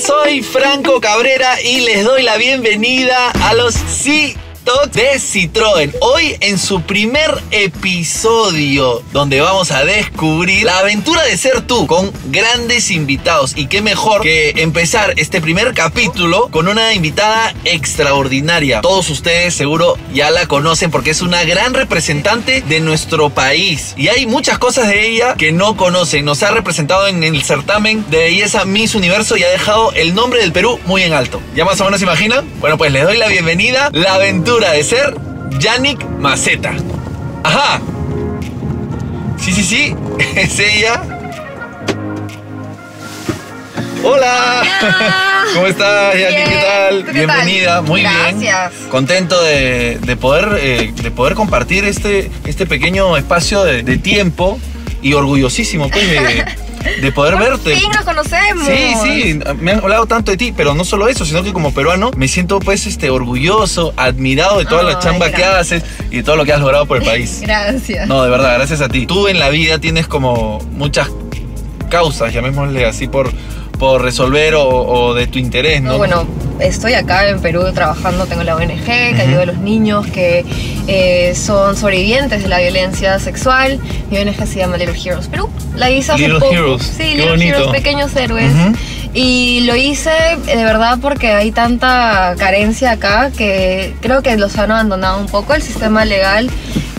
Soy Franco Cabrera y les doy la bienvenida a los Sí De Citroën. Hoy en su primer episodio, donde vamos a descubrir la aventura de ser tú con grandes invitados. Y qué mejor que empezar este primer capítulo con una invitada extraordinaria. Todos ustedes seguro ya la conocen porque es una gran representante de nuestro país. Y hay muchas cosas de ella que no conocen. Nos ha representado en el certamen de belleza Miss Universo y ha dejado el nombre del Perú muy en alto. ¿Ya más o menos se imaginan? Bueno, pues les doy la bienvenida. La aventura de ser Yannick Maceta. Ajá. Sí, sí, sí. Es ella. Hola. ¿Cómo estás, Yannick? ¿Qué tal? ¿Tú qué Bienvenida. tal? Muy bien. Gracias. Contento de, de poder, eh, de poder compartir este, este pequeño espacio de, de tiempo y orgullosísimo pues, de, de poder Por verte. fin nos conocemos. Sí, sí, me han hablado tanto de ti, pero no solo eso, sino que como peruano me siento pues este orgulloso, admirado de toda la Ay, chamba que haces y de todo lo que has logrado por el país. Gracias. No, de verdad, gracias a ti. Tú en la vida tienes como muchas causas, llamémosle así, por, por resolver o, o de tu interés, ¿no? No, bueno, estoy acá en Perú trabajando, tengo la ONG que ayuda a los niños que eh, son sobrevivientes de la violencia sexual. Mi ONG se llama Little Heroes Perú. La hice hace Little poco. Heroes, Sí, qué Little bonito. Heroes, pequeños héroes. Y lo hice eh, de verdad porque hay tanta carencia acá que creo que los han abandonado un poco el sistema legal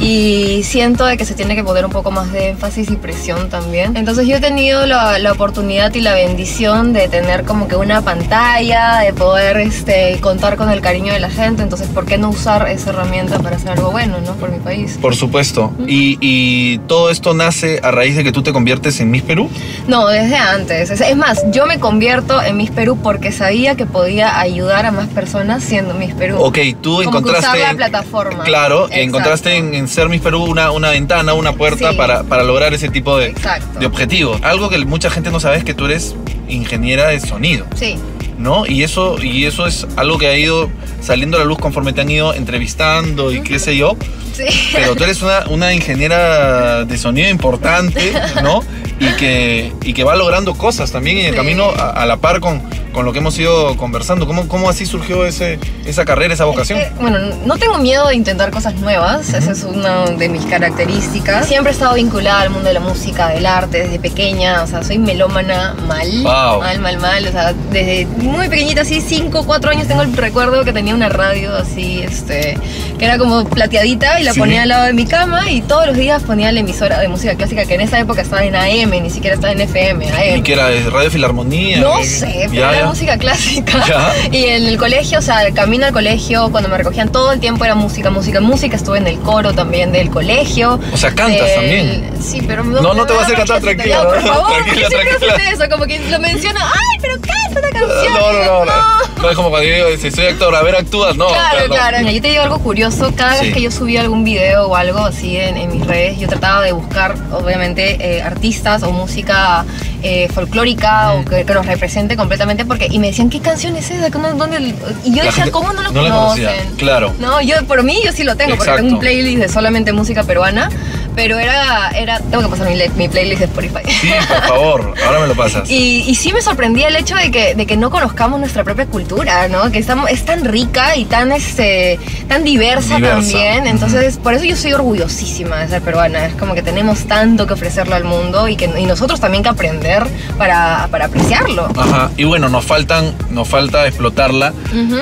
y siento de que se tiene que poner un poco más de énfasis y presión también. Entonces yo he tenido la, la oportunidad y la bendición de tener como que una pantalla, de poder este, contar con el cariño de la gente, entonces ¿por qué no usar esa herramienta para hacer algo bueno, ¿no? Por mi país. Por supuesto. Y, y todo esto nace a raíz de que tú te conviertes en Miss Perú. No, desde antes. Es, es más, yo me convierto en Miss Perú porque sabía que podía ayudar a más personas siendo Miss Perú. Ok, tú Como que encontraste. usar la plataforma. Claro, Exacto. encontraste en, en Ser Miss Perú una, una ventana, una puerta Sí. para, para lograr ese tipo de, Exacto. de objetivos. Algo que mucha gente no sabe es que tú eres ingeniera de sonido, Sí, ¿no? Y eso, y eso es algo que ha ido saliendo a la luz conforme te han ido entrevistando y qué sé yo. sí. Pero tú eres una, una ingeniera de sonido importante, ¿no? Y que, y que va logrando cosas también en el Sí. camino a, a la par con, con lo que hemos ido conversando. ¿Cómo, cómo así surgió ese, esa carrera, esa vocación? Es que, bueno, no tengo miedo de intentar cosas nuevas, esa es una de mis características. Siempre he estado vinculada al mundo de la música, del arte, desde pequeña, o sea, soy melómana mal, Wow. mal, mal, mal, o sea, desde muy pequeñita, así 5, 4 años tengo el recuerdo que tenía una radio así, este, que era como plateadita y la Sí. ponía al lado de mi cama y todos los días ponía la emisora de música clásica que en esa época estaba en AM, ni siquiera estaba en FM, AM. ¿Y que era Radio Filarmonía? No ¿Qué- sé, pero Ya, música clásica. Ya. Y en el colegio, o sea, camino al colegio, cuando me recogían todo el tiempo era música, música, música. Estuve en el coro también del colegio. O sea, cantas Del- también. Sí, pero No, no te me voy a hacer cantar, tranquila, por no, favor, tranquila, porque siempre tranquila. hacen eso, como que lo menciona, ay, pero canta una canción. No, no, no, no. No es como cuando yo digo, si soy actor, a ver, actúas. No, Claro, no. claro. Mira, yo te digo algo curioso. Cada Sí. vez que yo subía algún video o algo así en, en mis redes, yo trataba de buscar, obviamente, eh, artistas o música eh, folclórica o que, que los represente completamente. porque Y me decían, ¿qué canción es esa? ¿Cómo- dónde el-?" Y yo decía, ¿cómo no lo no la conocía, conocen? claro. No, yo por mí yo sí lo tengo, porque tengo un playlist de solamente música peruana. Pero era, era tengo que pasar mi, mi playlist de Spotify. Sí, por favor, ahora me lo pasas. Y, y sí me sorprendía el hecho de que, de que no conozcamos nuestra propia cultura, ¿no? Que estamos, es tan rica y tan, este, tan diversa, Diversa. también. Entonces, por eso yo soy orgullosísima de ser peruana. Es como que tenemos tanto que ofrecerle al mundo y, que, y nosotros también que aprender para, para apreciarlo. Ajá, y bueno, nos faltan, nos falta explotarla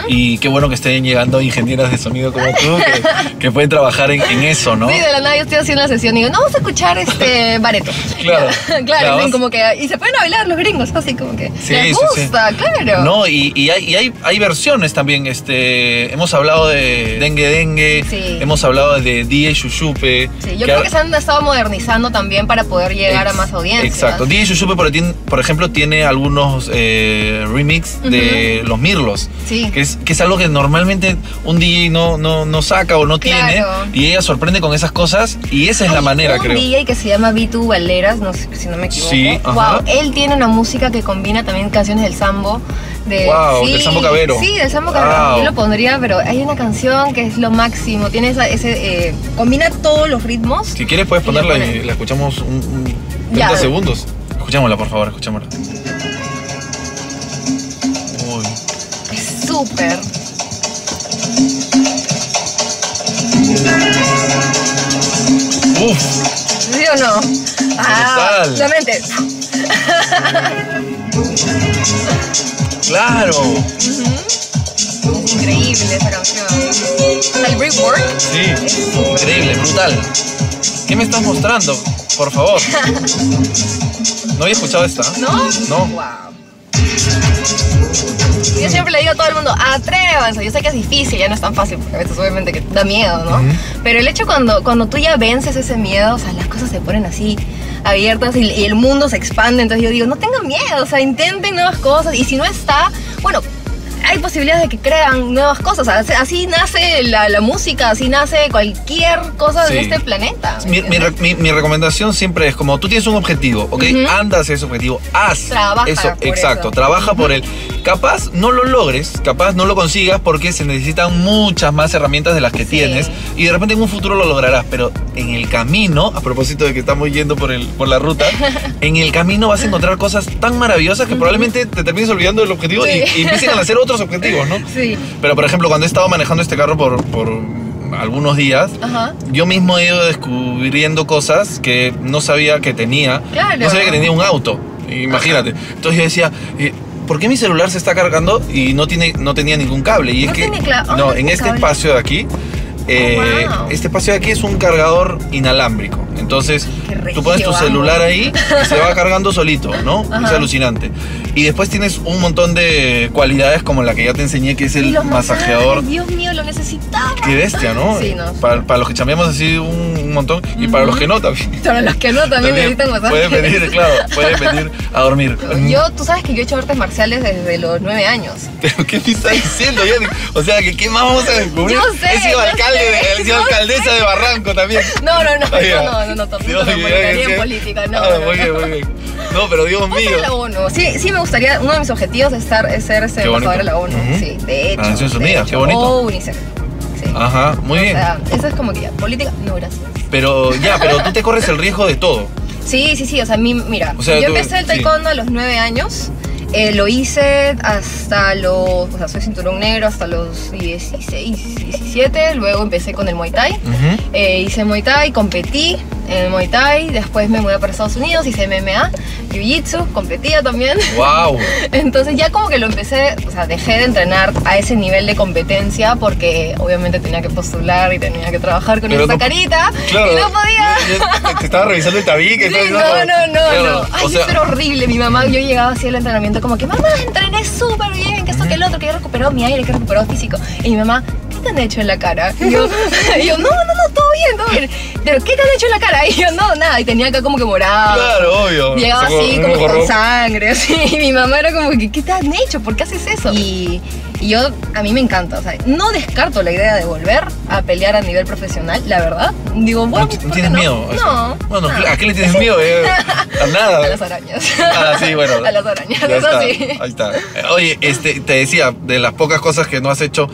y qué bueno que estén llegando ingenieras de sonido como tú que, que pueden trabajar en, en eso, ¿no? Sí, de la nada yo estoy haciendo la sesión y digo, no, vamos a escuchar este bareto. Claro, claro, claro. como que, y se pueden bailar los gringos, así como que Sí, les sí, sí. gusta, claro. No, y, y hay, y hay, hay versiones también. Este, hemos hablado de Dengue Dengue, Sí. hemos hablado de DJ Shushupe. Sí, yo creo que se han estado modernizando también para poder llegar a más audiencias. Exacto. DJ Shushupe, por, por ejemplo, tiene algunos eh, remix de Los Mirlos. Sí. Que es, que es algo que normalmente un DJ no, no, no saca o no tiene. Claro. Y ella sorprende con esas cosas. Y esa es la manera, un creo. DJ que se llama Vitu Valeras, no sé si no me equivoco. Sí, ajá. wow, él tiene una música que combina también canciones del sambo. De, Wow, del sambo cabero. Sí, del sambo cabero. Yo lo pondría, pero hay una canción que es lo máximo. Tiene esa, ese, eh, combina todos los ritmos. Si quieres, puedes ponerla pone- y la escuchamos un, un 30 Ya. segundos. Escuchémosla, por favor, escuchémosla. súper. ¿Sí o no? Ah, solamente. claro. Es increíble esa canción. El Brickwork. Sí, increíble, brutal. ¿Qué me estás mostrando? Por favor. No había escuchado esta. ¿No? No. Wow. Yo siempre le digo a todo el mundo, atrévanse. Yo sé que es difícil, ya no es tan fácil, porque a veces obviamente que da miedo, ¿no? Pero el hecho cuando, cuando tú ya vences ese miedo, o sea, las cosas se ponen así abiertas y, y el mundo se expande. Entonces yo digo, no tengan miedo, o sea, intenten nuevas cosas. Y si no está, bueno, hay posibilidades de que crean nuevas cosas. Así, así nace la, la música, así nace cualquier cosa Sí. de este planeta. ¿me Mi, mi recomendación siempre es como tú tienes un objetivo, ¿ok? Ujú. Anda hacia ese objetivo, haz Trabaja eso, por exacto, eso. trabaja por él. Capaz no lo logres, capaz no lo consigas porque se necesitan muchas más herramientas de las que Sí. tienes y de repente en un futuro lo lograrás, pero en el camino, a propósito de que estamos yendo por, el, por la ruta, en el camino vas a encontrar cosas tan maravillosas que probablemente te termines olvidando del objetivo y, Sí. y empiecen a nacer otros objetivos, ¿no? Sí. Pero por ejemplo, cuando he estado manejando este carro por, por algunos días, Ajá. yo mismo he ido descubriendo cosas que no sabía que tenía. Claro. No sabía que tenía un auto. Imagínate. Entonces yo decía, eh, ¿por qué mi celular se está cargando y no, tiene, no tenía ningún cable? Y es No que. tiene cla- ah, no, en este cable. espacio de aquí. Eh, wow. Este espacio de aquí es un cargador inalámbrico. Entonces, Qué tú pones tu regio, celular ahí y se va cargando solito, ¿no? Es Ajá. alucinante. Y después tienes un montón de cualidades como la que ya te enseñé, que es el masajeador. Dios mío, lo necesitaba. Qué bestia, ¿no? Sí, no. Para, para los que chambeamos así un, un montón y para los que no también. Para los que no, también, necesitan masajes. pueden venir, claro, pueden venir a dormir. Yo, tú sabes que yo he hecho artes marciales desde los nueve años. ¿Pero qué me estás diciendo? O sea, ¿qué, ¿qué más vamos a descubrir? Yo sé, He sido alcalde, de- sido yo alcaldesa de Barranco también. No, no, no, no, no, no, no, tampoco. Ah, no, muy no. bien, muy bien. No, pero Dios mío. a la ONU. Sí, sí me gustaría, uno de mis objetivos es, estar, es ser ese embajador a la ONU. Sí, de hecho. Naciones de Unidas, qué bonito. O UNICEF. Sí. Ajá, muy O bien. sea, eso es como que ya, política, no, gracias. Pero ya, pero tú te corres el riesgo de todo. Sí, sí, sí, o sea, mi, mira, O sea, yo tú- empecé el sí. taekwondo a los nueve años, eh, lo hice hasta los, o sea, soy cinturón negro hasta los 16, 17, luego empecé con el Muay Thai, Ujú. Eh, hice Muay Thai, competí en el Muay Thai, después me mudé para Estados Unidos, hice MMA, Jiu-Jitsu, competía también. Wow. Entonces ya como que lo empecé, o sea, dejé de entrenar a ese nivel de competencia porque obviamente tenía que postular y tenía que trabajar con Pero esa no- carita Claro. y no podía. Yo- yo te estaba revisando el tabique. Sí, no, no, no, Claro, no. Ay, O sea, eso era horrible. Mi mamá, yo llegaba así al entrenamiento como que, mamá, entrené súper bien, que esto, que el otro, que he recuperado mi aire, que he recuperado físico. Y mi mamá, ¿qué te han hecho en la cara? Y yo, y yo no, no, no, todo bien, todo bien. Pero, ¿qué te han hecho en la cara? Y yo, no, nada. Y tenía acá como que morado. Claro, obvio. Llegaba así como con sangre, así. Y mi mamá era como que, ¿qué te han hecho? ¿Por qué haces eso? Y, y yo, a mí me encanta. O sea, no descarto la idea de volver a pelear a nivel profesional, la verdad. Digo, bueno, ¿No, t- ¿por qué tienes no? miedo? No. Bueno, no. ¿a qué le tienes miedo? eh? A nada. A las arañas. Ah, sí, bueno. A las arañas, Ya eso está, sí. Ahí está. Oye, este, te decía, de las pocas cosas que no has hecho,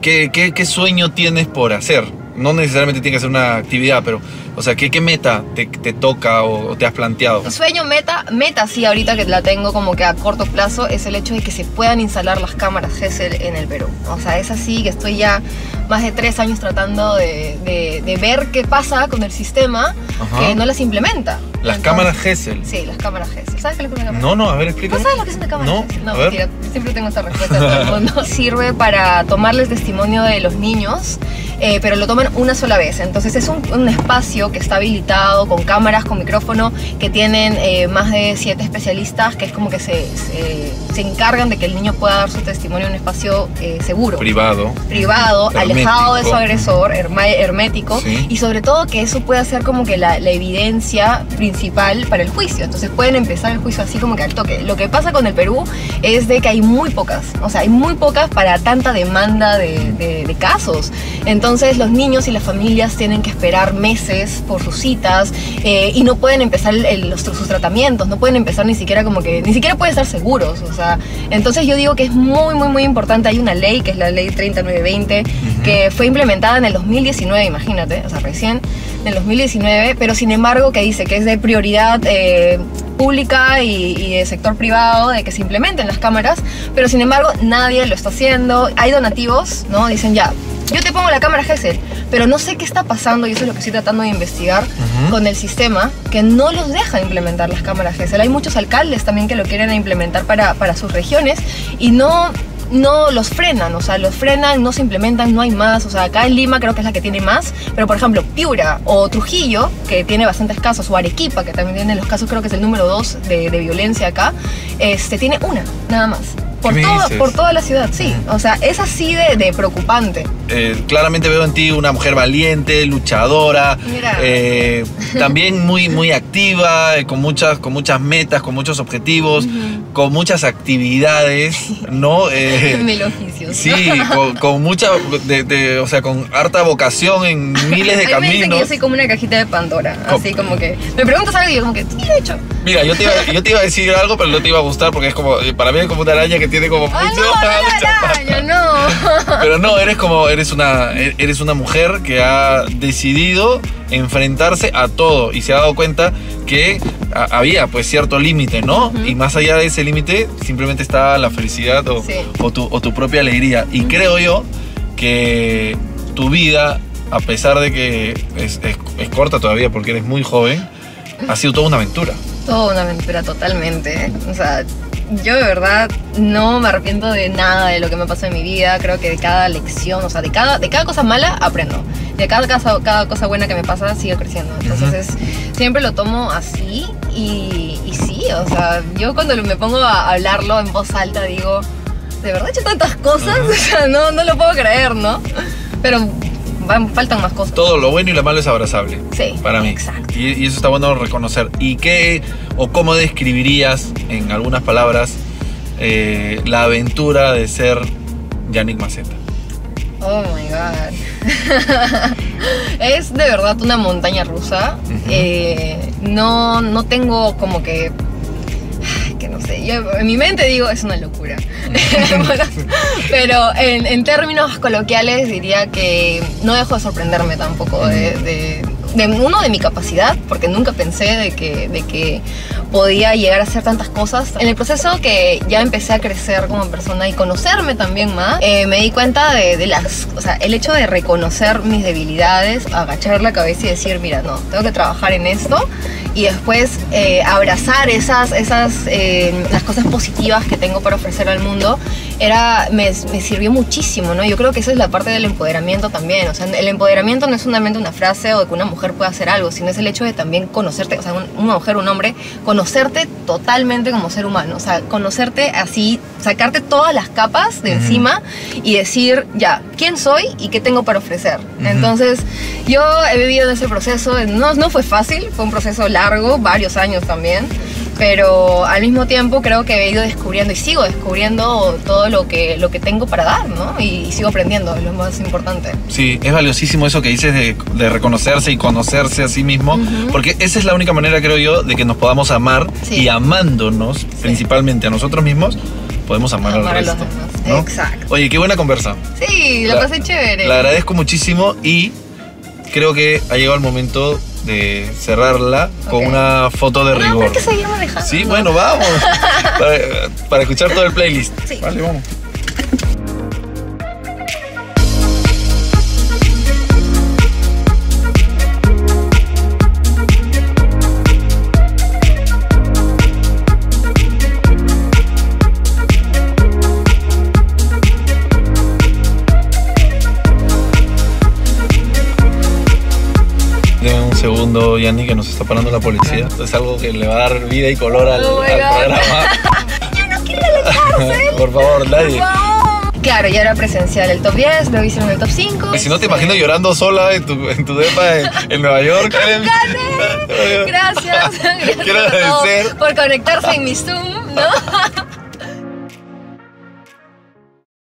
¿qué, qué, sueño tienes por hacer? No necesariamente tiene que ser una actividad, pero, o sea, ¿qué, qué meta te, te toca o, o te has planteado? Sueño meta, meta sí ahorita que la tengo como que a corto plazo es el hecho de que se puedan instalar las cámaras GESEL en el Perú. O sea, es así que estoy ya más de tres años tratando de, de- de ver qué pasa con el sistema Ajá. que no las implementa. Las Entonces- cámaras Gesell. Sí, las cámaras GESEL. ¿Sabes qué es una cámara? No, no, a ver, ¿No explícame. sabes lo que es una cámara? No, GESEL? no mentira. Siempre tengo esta respuesta a todo el mundo. Sirve para tomarles testimonio de los niños, eh, pero lo toman una sola vez. Entonces es un, un espacio que está habilitado con cámaras, con micrófono, que tienen eh, más de siete especialistas que es como que se, se, se encargan de que el niño pueda dar su testimonio en un espacio eh, seguro Privado. privado, alejado de su agresor, hermético, Sí. y sobre todo que eso pueda ser como que la, la evidencia principal para el juicio. Entonces pueden empezar el juicio así como que al toque. Lo que pasa con el Perú es de que hay muy pocas, o sea, hay muy pocas para tanta demanda de, de- de casos. Entonces los niños y las familias tienen que esperar meses por sus citas eh, y no pueden empezar el- los, sus tratamientos, no pueden empezar ni siquiera como que, ni siquiera pueden estar seguros. O sea, entonces yo digo que es muy, muy, muy importante. Hay una ley que es la ley 3920 que fue implementada en el 2019, imagínate, o sea, recién, en el 2019, pero sin embargo que dice que es de prioridad eh, pública y, y, de sector privado de que se implementen las cámaras, pero sin embargo nadie lo está haciendo. Hay donativos, ¿no? Dicen ya, yo te pongo la cámara Gesell, pero no sé qué está pasando y eso es lo que estoy tratando de investigar Ujú. con el sistema, que no los deja implementar las cámaras Gesell. Hay muchos alcaldes también que lo quieren implementar para, para sus regiones y no no los frenan, o sea, los frenan, no se implementan, no hay más, o sea, acá en Lima creo que es la que tiene más, pero por ejemplo, Piura o Trujillo, que tiene bastantes casos, o Arequipa, que también tiene los casos, creo que es el número dos de, de violencia acá, este, tiene una, nada más. Por, ¿Qué dices? por toda la ciudad, sí. O sea, es así de, de preocupante. Eh, claramente veo en ti una mujer valiente, luchadora, eh, también muy, muy activa, eh, con, muchas, con muchas metas, con muchos objetivos, con muchas actividades, ¿no? Mil oficios. sí, con, con mucha, de- de- o sea, con harta vocación en miles de mí me dicen que caminos. yo soy como una cajita de Pandora, así como que me preguntas algo y yo como que, de hecho. Mira, yo te, iba, yo te iba a decir algo, pero no te iba a gustar porque es como, eh, para mí es como una araña que tiene como Ah, mucho- no, no, no, yo no. Pero no, eres como, eres una, eres una mujer que ha decidido enfrentarse a todo y se ha dado cuenta que a- había pues cierto límite, ¿no? Y más allá de ese límite simplemente está la felicidad o, Sí. o tu, o tu propia alegría. Y creo yo que tu vida, a pesar de que es, es- es corta todavía porque eres muy joven, ha sido toda una aventura. Una aventura totalmente. ¿eh? O sea, yo de verdad no me arrepiento de nada de lo que me pasó en mi vida. Creo que de cada lección, o sea, de cada, de cada cosa mala aprendo. De cada, cosa- cada cosa buena que me pasa sigo creciendo. Entonces es- siempre lo tomo así y, y sí, o sea, yo cuando me pongo a hablarlo en voz alta digo, de verdad he hecho tantas cosas, o sea, no, no lo puedo creer, ¿no? Pero van- faltan más cosas. Todo lo bueno y lo malo es abrazable. Sí, para mí. Exacto. Y, y eso está bueno reconocer. ¿Y qué o cómo describirías en algunas palabras eh, la aventura de ser Yannick Maceta? Oh my god. es de verdad una montaña rusa. Eh, no, no tengo como que. Que no sé, yo en mi mente digo es una locura. Pero en, términos coloquiales diría que no dejo de sorprenderme tampoco de, de- de uno de mi capacidad, porque nunca pensé de que, de que podía llegar a hacer tantas cosas. En el proceso que ya empecé a crecer como persona y conocerme también más, eh, me di cuenta de, de las, o sea, el hecho de reconocer mis debilidades, agachar la cabeza y decir, mira, no, tengo que trabajar en esto y después eh, abrazar esas, esas eh, las cosas positivas que tengo para ofrecer al mundo, era, me, me sirvió muchísimo, ¿no? Yo creo que esa es la parte del empoderamiento también, o sea, el empoderamiento no es solamente una frase o que una mujer pueda hacer algo, sino es el hecho de también conocerte, o sea, un- una mujer, un hombre, conocerte totalmente como ser humano, o sea, conocerte así, sacarte todas las capas de encima y decir, ya, ¿quién soy y qué tengo para ofrecer? Entonces, yo he vivido en ese proceso, no, no fue fácil, fue un proceso largo, varios años también, pero al mismo tiempo creo que he ido descubriendo y sigo descubriendo todo lo que, lo que tengo para dar, ¿no? Y, y sigo aprendiendo, es lo más importante. Sí, es valiosísimo eso que dices de, de reconocerse y conocerse a sí mismo, porque esa es la única manera, creo yo, de que nos podamos amar Sí. y amándonos principalmente a nosotros mismos, podemos amar, al resto. Exacto. Oye, qué buena conversa. Sí, lo La- pasé chévere. La agradezco muchísimo y creo que ha llegado el momento de cerrarla con una foto de no, pero rigor. hay que seguir manejando. Sí, bueno, vamos. para, para escuchar todo el playlist. Sí. Vale, vamos. Segundo, Yanni, que nos está parando la policía. Es algo que le va a dar vida y color al, Oh al programa. Yo no quiero la cárcel. Por favor, nadie. Claro, ya era presencial el top 10, luego hicieron el top 5. Y si no te imagino llorando sola en tu, en tu depa en, en Nueva York. Gracias, gracias Quiero agradecer. por conectarse en mi Zoom, ¿no?